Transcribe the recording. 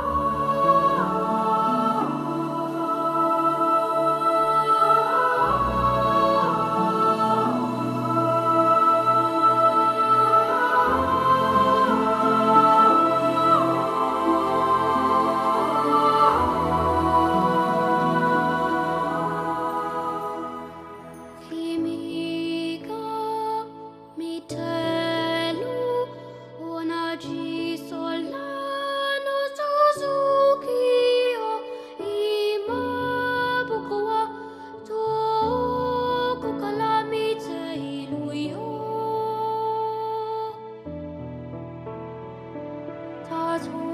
Oh. was